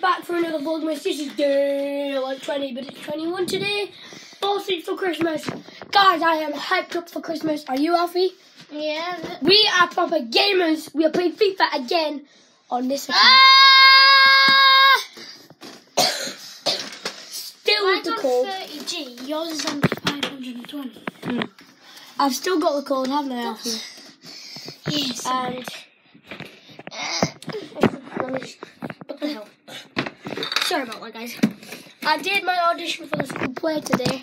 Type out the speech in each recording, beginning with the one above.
back for another Vlogmas. This is day like 20, but it's 21 today. All things for Christmas. Guys, I am hyped up for Christmas. Are you, Alfie? Yeah. We are proper gamers. We are playing FIFA again on this account. Ah! Still with Mine's the on cold. 30G. Yours is on 520. I've still got the cold, haven't I, Alfie? Yes. And Uh, what the hell? Sorry about that, guys. I did my audition for the school play today,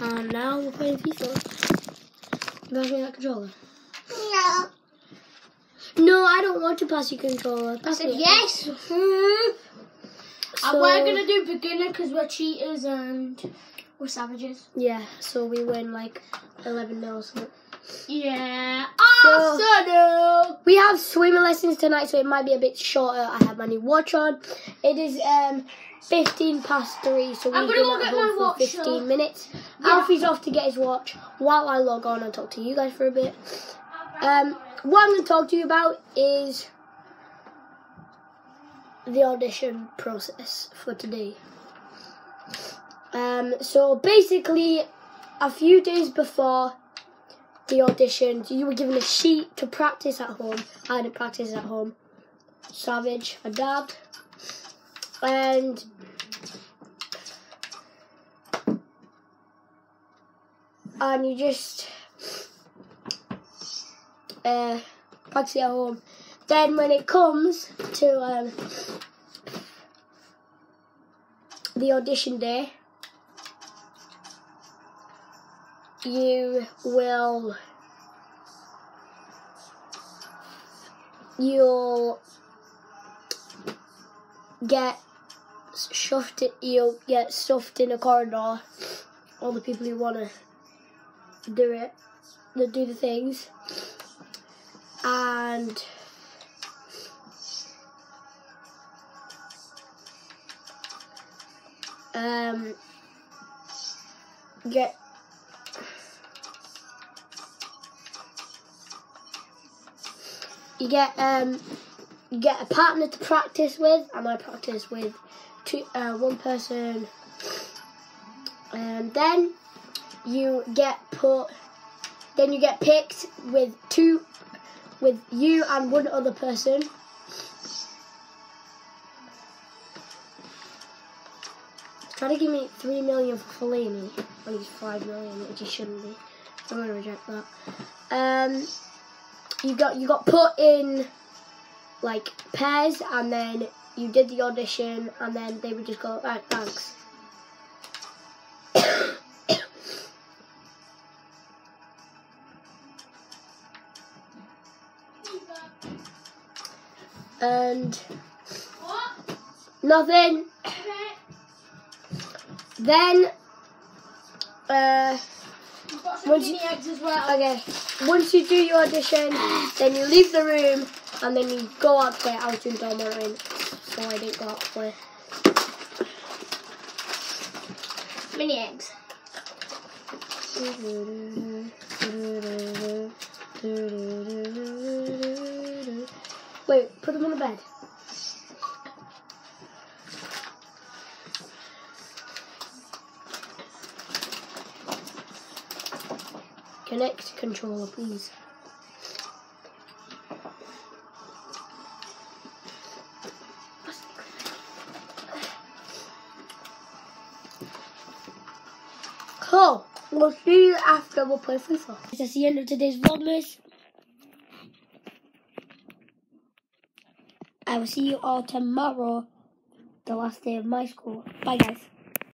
and now we're playing FIFA. You Pass me that controller. no. No, I don't want to pass you controller. I Pass said me- yes. So, And we're going to do beginner because we're cheaters and we're savages. yeah, so we win like 11 0 Yeah. So- Arsenal. We have swimming lessons tonight, so it might be a bit shorter. I have my new watch on. It is um 15 past 3, so we've gonna been go at get home my for watch, 15 so- minutes. Yeah. Alfie's off to get his watch while I log on and talk to you guys for a bit. Um, what I'm going to talk to you about is the audition process for today. Um, so basically, a few days before the audition, you were given a sheet to practice at home. I didn't practice at home. Savage, my dad. And and you just uh, practice at home. Then when it comes to um, the audition day, you will you'll get shoved you'll get stuffed in a corridor. All the people who want to do it that do the things. And um get you get um you get a partner to practice with and I practice with two uh, one person. And then you get put then you get picked with two with you and one other person. Try to give me three million for Fellaini when he's five million which he shouldn't be. I'm gonna reject that. Um you got you got put in like pairs and then you did the audition and then they would just go right thanks. And nothing. Then uh Once you- as well. okay once you do your audition then you leave the room and then you go out to play I was doing door monitoring so I didn't go out to play Mini eggs. Wait, put them on the bed. Connect controller, please. Cool. We'll see you after we play FIFA. That's the end of today's vlogmas. I will see you all tomorrow, the last day of my school. Bye, guys.